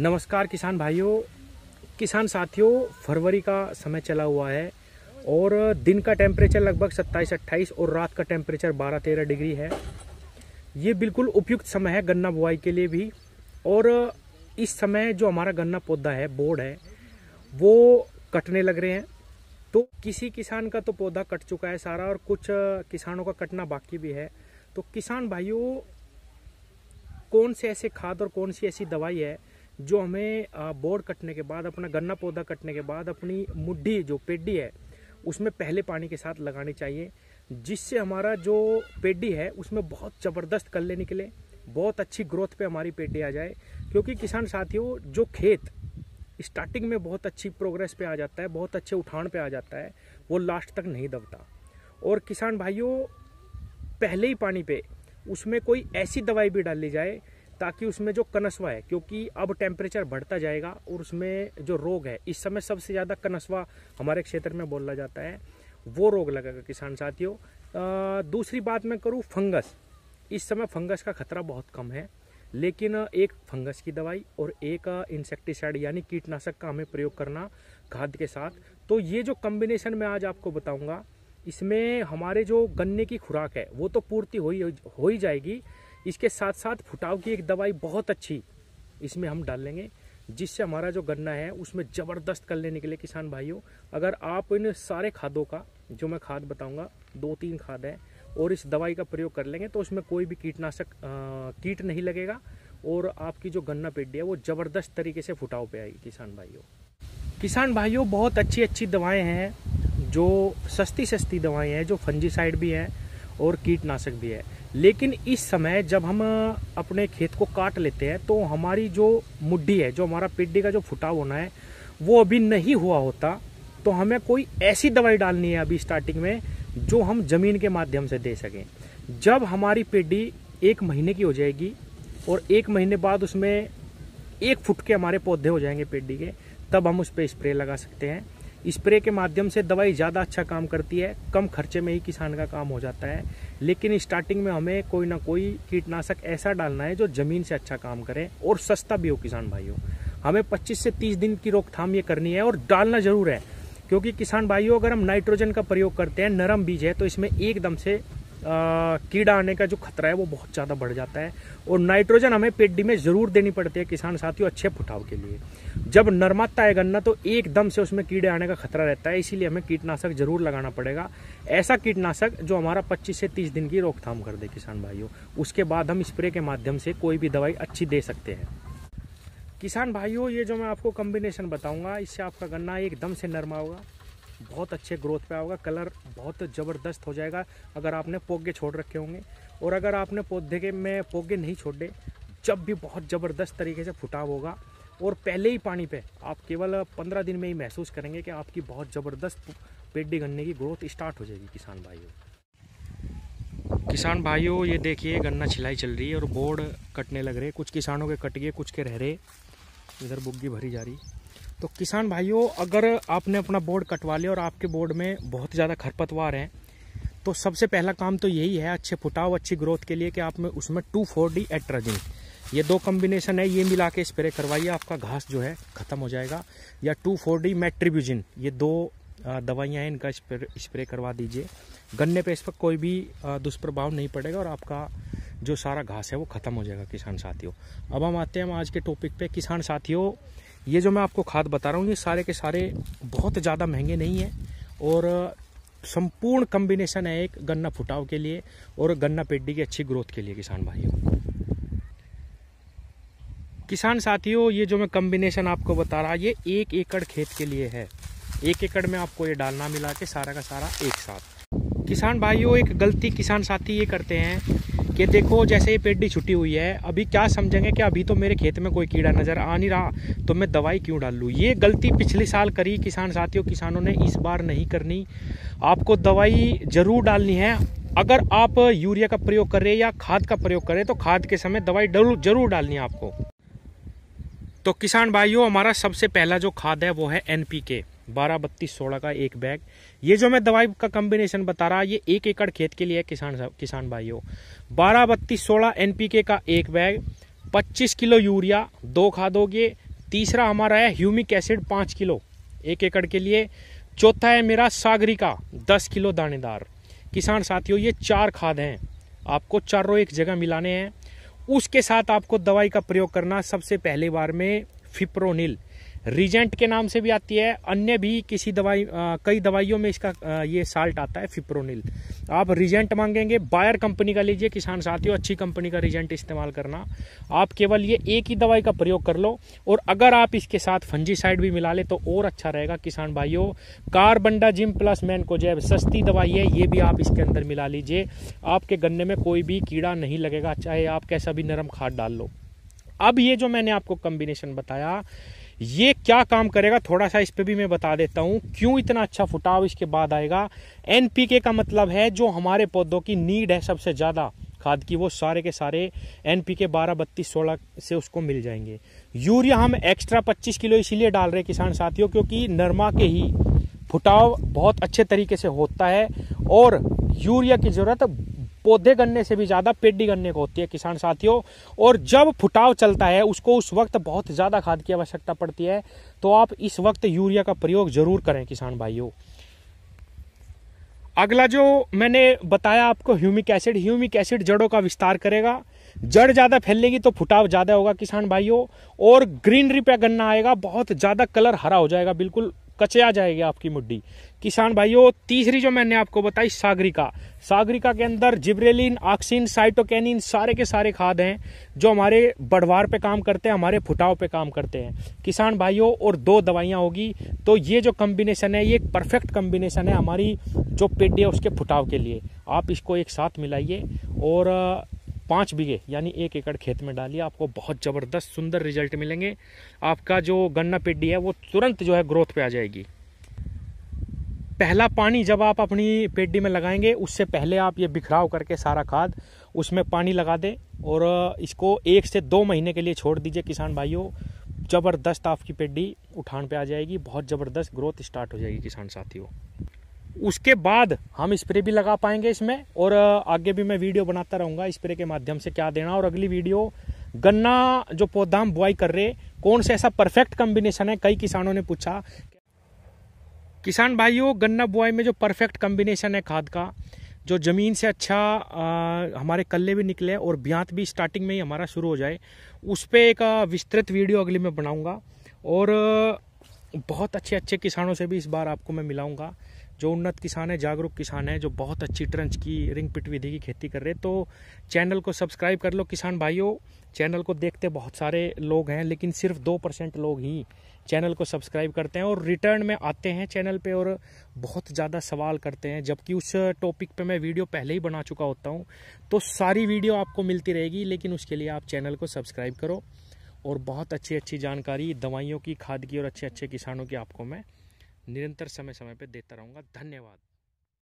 नमस्कार किसान भाइयों, किसान साथियों, फरवरी का समय चला हुआ है और दिन का टेम्परेचर लगभग 27-28 और रात का टेम्परेचर 12-13 डिग्री है। ये बिल्कुल उपयुक्त समय है गन्ना बुआई के लिए भी और इस समय जो हमारा गन्ना पौधा है, बोर्ड है, वो कटने लग रहे हैं। तो किसी किसान का तो पौधा कट चुका है सारा और कुछ किसानों का कटना बाकी भी है। तो किसान भाइयों, कौन से ऐसे खाद और कौन सी ऐसी दवाई है जो हमें बोर्ड कटने के बाद, अपना गन्ना पौधा कटने के बाद, अपनी मुड्ढी जो पेडी है, उसमें पहले पानी के साथ लगानी चाहिए, जिससे हमारा जो पेडी है, उसमें बहुत ज़बरदस्त कल्ले निकले बहुत अच्छी ग्रोथ पे हमारी पेडी आ जाए। क्योंकि किसान साथियों, जो खेत स्टार्टिंग में बहुत अच्छी प्रोग्रेस पे आ जाता है, बहुत अच्छे उठान पे आ जाता है, वो लास्ट तक नहीं दबता। और किसान भाइयों, पहले ही पानी पे उसमें कोई ऐसी दवाई भी डाल जाए ताकि उसमें जो कनसवा है, क्योंकि अब टेम्परेचर बढ़ता जाएगा और उसमें जो रोग है, इस समय सबसे ज़्यादा कनसवा हमारे क्षेत्र में बोला जाता है, वो रोग लगेगा किसान साथियों। दूसरी बात मैं करूँ, फंगस। इस समय फंगस का खतरा बहुत कम है, लेकिन एक फंगस की दवाई और एक इंसेक्टिसाइड यानी कीटनाशक का हमें प्रयोग करना खाद के साथ। तो ये जो कम्बिनेशन मैं आज आपको बताऊँगा, इसमें हमारे जो गन्ने की खुराक है, वो तो पूर्ति हो ही हो ही जाएगी इसके साथ साथ फुटाव की एक दवाई बहुत अच्छी इसमें हम डाल लेंगे, जिससे हमारा जो गन्ना है उसमें ज़बरदस्त कर लेने के लिए किसान भाइयों, अगर आप इन सारे खादों का, जो मैं खाद बताऊँगा दो तीन खाद है, और इस दवाई का प्रयोग कर लेंगे तो उसमें कोई भी कीटनाशक कीट नहीं लगेगा, और आपकी जो गन्ना पेडी है वो ज़बरदस्त तरीके से फुटाव पे आएगी किसान भाइयों। किसान भाइयों, बहुत अच्छी अच्छी दवाएँ हैं, जो सस्ती सस्ती दवाएँ हैं, जो फंजीसाइड भी हैं और कीटनाशक भी है। लेकिन इस समय जब हम अपने खेत को काट लेते हैं तो हमारी जो मुड्ढी है, जो हमारा पेड्डी का जो फुटाव होना है, वो अभी नहीं हुआ होता। तो हमें कोई ऐसी दवाई डालनी है अभी स्टार्टिंग में, जो हम ज़मीन के माध्यम से दे सकें। जब हमारी पेड्डी एक महीने की हो जाएगी और एक महीने बाद उसमें एक फुट के हमारे पौधे हो जाएँगे पेड्डी के, तब हम उस पर स्प्रे लगा सकते हैं। स्प्रे के माध्यम से दवाई ज़्यादा अच्छा काम करती है, कम खर्चे में ही किसान का काम हो जाता है। लेकिन स्टार्टिंग में हमें कोई ना कोई कीटनाशक ऐसा डालना है जो ज़मीन से अच्छा काम करे और सस्ता भी हो, किसान भाइयों। हमें 25 से 30 दिन की रोकथाम ये करनी है और डालना ज़रूर है, क्योंकि किसान भाइयों, अगर हम नाइट्रोजन का प्रयोग करते हैं, नरम बीज है तो इसमें एकदम से कीड़ा आने का जो खतरा है, वो बहुत ज़्यादा बढ़ जाता है। और नाइट्रोजन हमें पेडी में ज़रूर देनी पड़ती है किसान साथियों अच्छे फुटाव के लिए। जब नरमाता है गन्ना तो एकदम से उसमें कीड़े आने का खतरा रहता है, इसीलिए हमें कीटनाशक ज़रूर लगाना पड़ेगा। ऐसा कीटनाशक जो हमारा 25 से 30 दिन की रोकथाम कर दे किसान भाइयों। उसके बाद हम स्प्रे के माध्यम से कोई भी दवाई अच्छी दे सकते हैं। किसान भाइयों, ये जो मैं आपको कम्बिनेशन बताऊँगा, इससे आपका गन्ना एकदम से नरमा होगा। बहुत अच्छे ग्रोथ पे आओगे कलर बहुत ज़बरदस्त हो जाएगा अगर आपने पोगे छोड़ रखे होंगे। और अगर आपने पौधे के, में पोगे नहीं छोड़े, जब भी बहुत ज़बरदस्त तरीके से फुटाव होगा और पहले ही पानी पे आप केवल पंद्रह दिन में ही महसूस करेंगे कि आपकी बहुत ज़बरदस्त पेडी गन्ने की ग्रोथ स्टार्ट हो जाएगी, किसान भाइयों। किसान भाइयों, ये देखिए, गन्ना छिलाई चल रही है और बोर्ड कटने लग रहे कुछ किसानों के कट गए, कुछ के रह रहे। इधर बुग्गी भरी जा रही। तो किसान भाइयों, अगर आपने अपना बोर्ड कटवा लिया और आपके बोर्ड में बहुत ज़्यादा खरपतवार हैं तो सबसे पहला काम तो यही है अच्छे फुटाव, अच्छी ग्रोथ के लिए कि आप में उसमें टू फोर डी एट्राजिन, ये दो कॉम्बिनेशन है, ये मिला के स्प्रे करवाइए, आपका घास जो है ख़त्म हो जाएगा, या टू फोर डी मेट्रीब्यूजिन, ये दो दवाइयाँ हैं, इनका स्प्रे करवा दीजिए। गन्ने पे इस पर कोई भी दुष्प्रभाव नहीं पड़ेगा और आपका जो सारा घास है वो ख़त्म हो जाएगा, किसान साथियों। अब हम आते हैं हम आज के टॉपिक पे। किसान साथियों ये जो मैं आपको खाद बता रहा हूँ, ये सारे के सारे बहुत ज़्यादा महँगे नहीं है और संपूर्ण कम्बिनेशन है एक गन्ना फुटाव के लिए और गन्ना पेडी की अच्छी ग्रोथ के लिए, किसान भाइयों। किसान साथियों, ये जो मैं कम्बिनेशन आपको बता रहा, ये एक एकड़ खेत के लिए है। एक एकड़ में आपको ये डालना मिला के सारा का सारा एक साथ। किसान भाइयों, एक गलती किसान साथी ये करते हैं कि देखो, जैसे ये पेडी छुट्टी हुई है, अभी क्या समझेंगे कि अभी तो मेरे खेत में कोई कीड़ा नज़र आ नहीं रहा तो मैं दवाई क्यों डाल लूँ? ये गलती पिछले साल करी किसान साथियों, किसानों ने इस बार नहीं करनी। आपको दवाई ज़रूर डालनी है। अगर आप यूरिया का प्रयोग करें या खाद का प्रयोग करें तो खाद के समय दवाई ज़रूर डालनी है आपको। तो किसान भाइयों, हमारा सबसे पहला जो खाद है, वो है एनपीके। बारह बत्तीस सोलह का एक बैग। ये जो मैं दवाई का कॉम्बिनेशन बता रहा, ये एक एकड़ खेत के लिए किसान किसान भाइयों। बारह बत्तीस सोलह एनपीके का एक बैग, पच्चीस किलो यूरिया, दो खादों के तीसरा हमारा है ह्यूमिक एसिड पाँच किलो, एक एकड़ के लिए। चौथा है मेरा सागरिका दस किलो दानेदार। किसान साथियों, ये चार खाद हैं। आपको चारों एक जगह मिलाने हैं। उसके साथ आपको दवाई का प्रयोग करना सबसे पहले बार में फिप्रोनिल रिजेंट के नाम से भी आती है अन्य भी किसी दवाई आ, कई दवाइयों में इसका आ, ये साल्ट आता है फिप्रोनिल आप रिजेंट मांगेंगे बायर कंपनी का लीजिए किसान साथियों अच्छी कंपनी का रिजेंट इस्तेमाल करना. आप केवल ये एक ही दवाई का प्रयोग कर लो और अगर आप इसके साथ फंजीसाइड भी मिला ले तो और अच्छा रहेगा किसान भाइयों. कार्बनडा जिम प्लस मैन को जैब सस्ती दवाई है ये भी आप इसके अंदर मिला लीजिए. आपके गन्ने में कोई भी कीड़ा नहीं लगेगा चाहे आप कैसा भी नरम खाद डाल लो. अब ये जो मैंने आपको कॉम्बिनेशन बताया ये क्या काम करेगा? थोड़ा सा इस पे भी मैं बता देता हूँ। क्यों इतना अच्छा फुटाव इसके बाद आएगा? एनपीके का मतलब है जो हमारे पौधों की नीड है सबसे ज़्यादा। खाद की वो सारे के सारे एनपीके बारह, बत्तीस, सोलह से उसको मिल जाएँगे। यूरिया हम एक्स्ट्रा पच्चीस किलो इसीलिए डाल रहे किसान साथियों, क्योंकि नरमा के ही फुटाव बहुत अच्छे तरीके से होता है और यूरिया की ज़रूरत पौधे गन्ने से भी ज़्यादा पेडी गन्ने को होती है, किसान साथियों। और जब फुटाव चलता है, उसको उस वक्त बहुत ज़्यादा खाद की आवश्यकता पड़ती है। तो आप इस वक्त यूरिया का प्रयोग ज़रूर करें, किसान भाइयों। अगला जो मैंने बताया आपको, ह्यूमिक एसिड। ह्यूमिक एसिड जड़ों का विस्तार करेगा। जड़ ज़्यादा फैलेगी तो फुटाव ज़्यादा होगा, किसान भाइयों। और ग्रीनरी पे गन्ना आएगा, बहुत ज़्यादा कलर हरा हो जाएगा, बिल्कुल कचया जाएगी आपकी मुड्डी। किसान भाइयों, तीसरी जो मैंने आपको बताई, सागरिका। सागरिका के अंदर जिब्रेलिन ऑक्सीन साइटोकैनिन सारे के सारे खाद हैं, जो हमारे बढ़वार पे काम करते हैं, हमारे फुटाव पे काम करते हैं। किसान भाइयों, और दो दवाइयाँ होगी तो ये जो कम्बिनेशन है, ये एक परफेक्ट कम्बिनेशन है हमारी जो पेडी है उसके फुटाव के लिए। आप इसको एक साथ मिलाइए, और पाँच बीघे, यानी एक एकड़ खेत में डालिए, आपको बहुत ज़बरदस्त सुंदर रिज़ल्ट मिलेंगे। आपका जो गन्ना पिड्डी है, वो तुरंत जो है ग्रोथ पे आ जाएगी। पहला पानी जब आप अपनी पेडी में लगाएँगे, उससे पहले आप ये बिखराव करके सारा खाद उसमें पानी लगा दें और इसको एक से दो महीने के लिए छोड़ दीजिए किसान भाइयों। ज़बरदस्त आपकी पेडी उठान पे आ जाएगी, बहुत ज़बरदस्त ग्रोथ स्टार्ट हो जाएगी किसान साथियों। उसके बाद हम स्प्रे भी लगा पाएँगे इसमें और आगे भी मैं वीडियो बनाता रहूँगा स्प्रे के माध्यम से क्या देना और अगली वीडियो गन्ना जो पौधा हम बुआई कर रहे कौन सा ऐसा परफेक्ट कॉम्बिनेशन है कई किसानों ने पूछा। किसान भाइयों गन्ना बुआई में जो परफेक्ट कॉम्बिनेशन है खाद का जो ज़मीन से अच्छा आ, हमारे कल्ले भी निकले और ब्यांत भी स्टार्टिंग में ही हमारा शुरू हो जाए उस पर एक विस्तृत वीडियो अगली मैं बनाऊँगा और बहुत अच्छे अच्छे किसानों से भी इस बार आपको मैं मिलाऊँगा। जो उन्नत किसान है, जागरूक किसान है, जो बहुत अच्छी ट्रंच की, रिंग पिट विधि की खेती कर रहे हैं तो चैनल को सब्सक्राइब कर लो किसान भाइयों। चैनल को देखते बहुत सारे लोग हैं, लेकिन सिर्फ़ दो परसेंट लोग ही चैनल को सब्सक्राइब करते हैं और रिटर्न में आते हैं चैनल पे और बहुत ज़्यादा सवाल करते हैं। जबकि उस टॉपिक पे मैं वीडियो पहले ही बना चुका होता हूँ तो सारी वीडियो आपको मिलती रहेगी, लेकिन उसके लिए आप चैनल को सब्सक्राइब करो और बहुत अच्छी अच्छी जानकारी दवाइयों की, खाद की और अच्छे अच्छे किसानों की आपको मैं निरंतर समय समय पर देता रहूँगा। धन्यवाद।